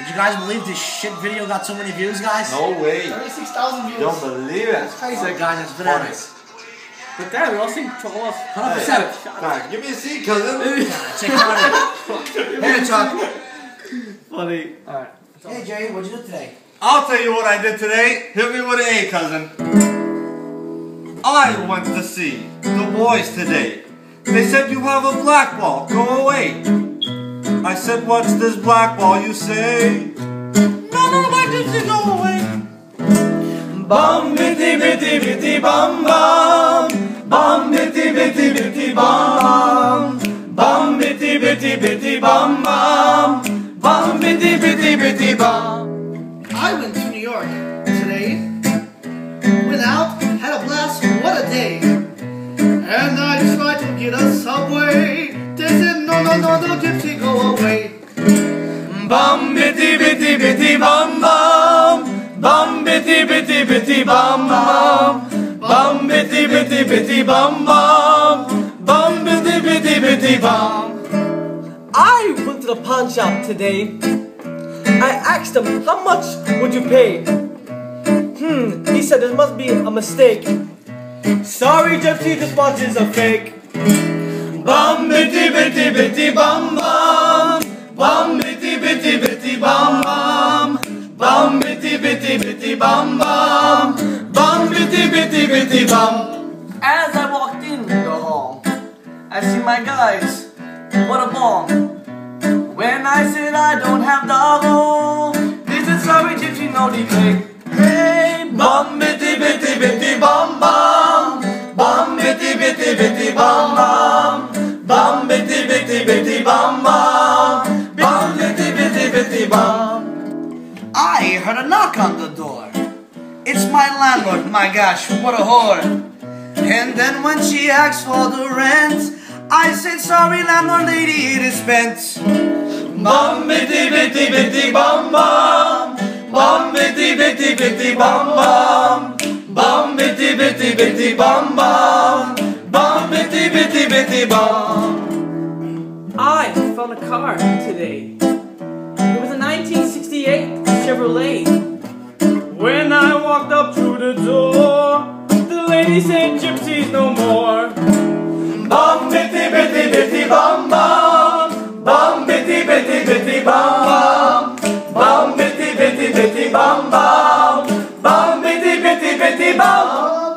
Did you guys believe this shit video got so many views, guys? No way. 36,000 views. Don't believe it. Sick, guys, it's bananas. But Dad, we all sing trolls. 100%. Nah, give me a seat, cousin. Check it Here, Chuck. Funny. Alright. Hey, Jay, what'd you do today? I'll tell you what I did today. Hit me with an A, cousin. I went to see the boys today. They said you have a black ball. Go away. I said, what's this black ball you say? No, no, why did you go away? Bum bitty bitty bitty bum bum. Bum bitty bitty bitty bum bum. Bitty bitty bitty bum bum. Bum bitty bitty bitty bum. I went to New York today. Went no, gypsy, go away. Bum bitty bitty bitty bum bum. Bum bitty bitty bitty bum bum. Bum bitty bitty bitty bum bum. Bum bitty bitty bitty bum. I went to the pawn shop today. I asked him, how much would you pay? Hmm, he said there must be a mistake. Sorry, Gypsy, this watch is a fake. Bum bitty bitty bitty bum bum. Bum bitty bitty bitty bum bum. Bum bitty bitty bitty bum bum. Bum bitty bitty bitty bum. As I walked in the hall, I see my guys. What a ball. When I said I don't have the hole, they said sorry, Gypsy, no delay. Hey, Bum bitty bitty bitty bum bum. Bum bum. Bum bitty bitty bitty bum. I heard a knock on the door. It's my landlord, my gosh, what a whore. And then when she asked for the rent, I said, sorry, landlord lady, it is spent. Bum bitty bitty bitty bum bum. Bum bitty bitty bitty bum bum. Bum bitty bitty bitty bum bum. Bum bitty bitty bitty bum. I found a car today. It was a 1968 Chevrolet. When I walked up to the door, the lady said, Gypsies no more. Bum bitty bitty bitty bum bum. Bum bitty bitty bitty bum.